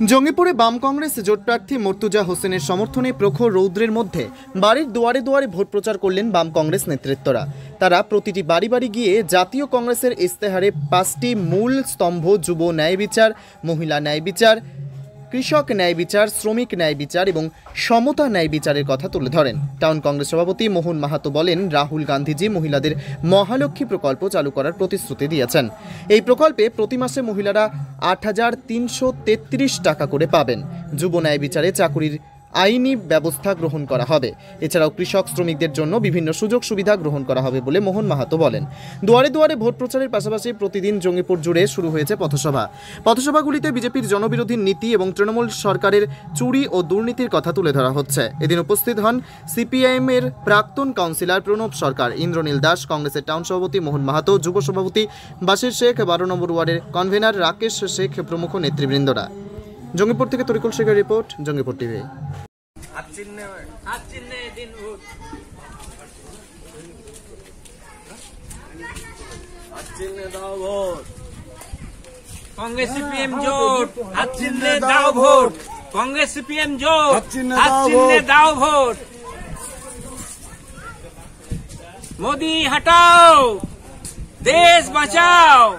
জঙ্গিপুরে বাম কংগ্রেস জোট প্রার্থী মর্তুজা হোসেনের সমর্থনে প্রখর রৌদ্রের মধ্যে বাড়ির দুয়ারে দুয়ারে ভোট প্রচার করলেন বাম কংগ্রেস নেতৃত্বরা। তারা প্রতিটি বাড়ি বাড়ি গিয়ে জাতীয় কংগ্রেসের ইস্তেহারে পাঁচটি মূল স্তম্ভ, যুব ন্যায় বিচার, মহিলা ন্যায় বিচার কৃষক ন্যায় বিচার, শ্রমিক ন্যায় বিচার এবং সমতা ন্যায় বিচারের কথা তুলে ধরেন। টাউন কংগ্রেস সভাপতি মোহন মাহাতো বলেন, রাহুল গান্ধীজি মহিলাদের মহালক্ষ্মী প্রকল্প চালু করার প্রতিশ্রুতি দিয়েছেন। এই প্রকল্পে প্রতি মাসে মহিলারা আট হাজার তিনশো তেত্রিশ টাকা করে পাবেন। যুব ন্যায় বিচারে চাকুরির আইনি ব্যবস্থা গ্রহণ করা হবে। এছাড়াও কৃষক শ্রমিকদের জন্য বিভিন্ন সুযোগ সুবিধা গ্রহণ করা হবে বলে মোহন মাহাতো বলেন। দুয়ারে দুয়ারে ভোট প্রচারের পাশাপাশি প্রতিদিন জঙ্গিপুর জুড়ে শুরু হয়েছে পথসভা। পথসভাগুলিতে বিজেপির জনবিরোধী নীতি এবং তৃণমূল সরকারের চুরি ও দুর্নীতির কথা তুলে ধরা হচ্ছে। এদিন উপস্থিত হন সিপিআইএম এর প্রাক্তন কাউন্সিলর প্রণব সরকার, ইন্দ্রনীল দাস, কংগ্রেসের টাউন সভাপতি মোহন মাহাতো, যুব সভাপতি বাসির শেখ, বারো নম্বর ওয়ার্ডের কনভেনার রাকেশ শেখ প্রমুখ নেতৃবৃন্দরা। জঙ্গিপুর থেকে তরিকুল শেখের রিপোর্ট, জঙ্গিপুর টিভি। चिन्ने हाँ चिन्ने दिन हाँ, चिन्ने हाँ, कांग्रेस सीपीएम जोट। हाथ चिन्ने कांग्रेस सीपीएम जोट। हाथ चिन्ने वोट। मोदी हटाओ। देश बचाओ।